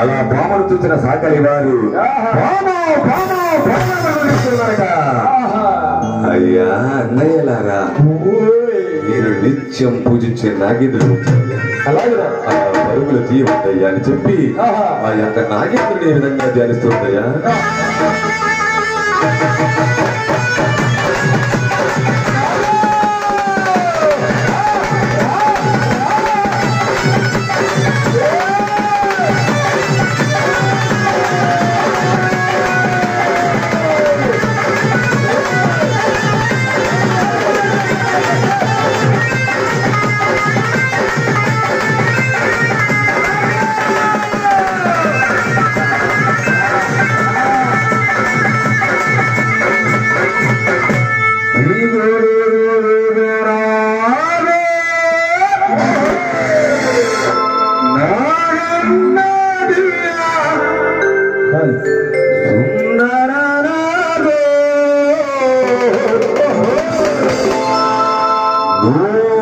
అలా పాములు చూసిన సాకలి వారు అయ్యా అన్నయ్యలారా మీరు నిత్యం పూజించే నాగేంద్రుడు అలాగే ఆ పరుగులు తీయవద్దయ్యా అని చెప్పి ఆ యొక్క నాగేంద్రుని ఏ విధంగా ధ్యానిస్తుందయ్యా Oh.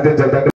శాంతించాలి తండ్రి